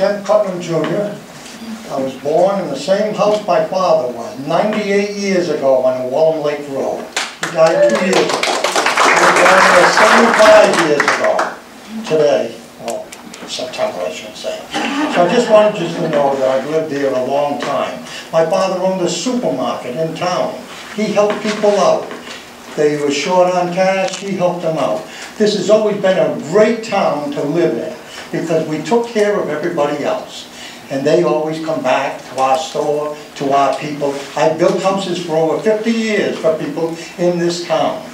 Kent Putnam Jr. I was born in the same house my father was, 98 years ago on Wallum Lake Road. He died two years ago. Born there 75 years ago today, well, September I should say. So I just wanted you to know that I've lived here a long time. My father owned a supermarket in town. He helped people out. They were short on cash, he helped them out. This has always been a great town to live in because we took care of everybody else. And they always come back to our store, to our people. I built houses for over 50 years for people in this town.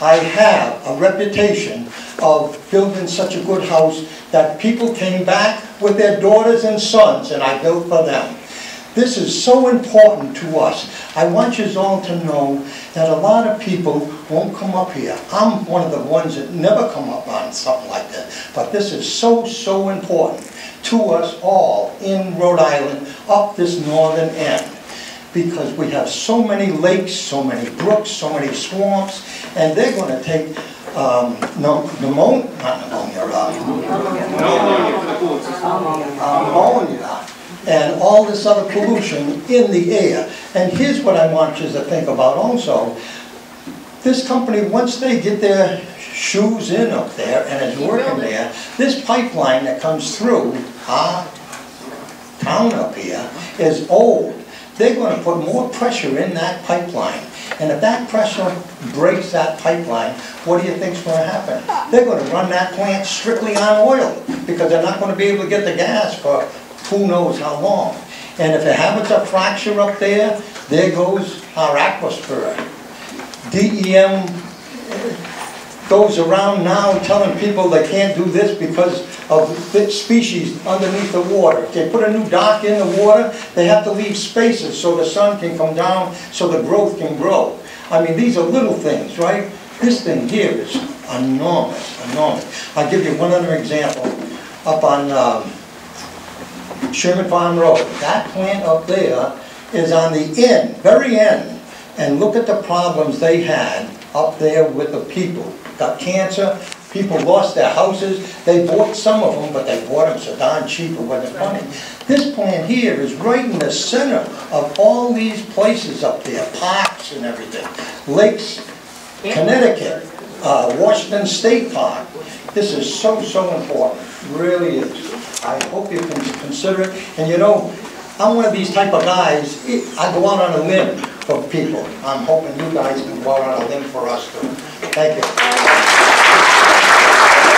I have a reputation of building such a good house that people came back with their daughters and sons and I built for them. This is so important to us. I want you all to know that a lot of people won't come up here. I'm one of the ones that never come up on something like this. But this is so, so important to us all in Rhode Island, up this northern end. Because we have so many lakes, so many brooks, so many swamps, and they're gonna take, um, no, pneumonia, not pneumonia, uh, ammonia, and all this other pollution in the air. And here's what I want you to think about also. This company, once they get their shoes in up there and is working there, this pipeline that comes through our town up here is old. They're gonna put more pressure in that pipeline. And if that pressure breaks that pipeline, what do you think's gonna happen? They're gonna run that plant strictly on oil, because they're not gonna be able to get the gas for who knows how long. And if it happens a fracture up there, there goes our aquifer. DEM goes around now telling people they can't do this because of species underneath the water. If they put a new dock in the water, they have to leave spaces so the sun can come down, so the growth can grow. I mean, these are little things, right? This thing here is enormous, enormous. I'll give you one other example. Up on um, Sherman Farm Road, that plant up there is on the end, very end. And look at the problems they had up there with the people. Got cancer, people lost their houses, they bought some of them, but they bought them so darn cheap it wasn't funny. This plant here is right in the center of all these places up there, parks and everything. Lakes, Connecticut, uh, Washington State Park. This is so, so important, really is. I hope you can consider it, and you know, I'm one of these type of guys, I go out on a limb for people. I'm hoping you guys can go out on a limb for us too. Thank you.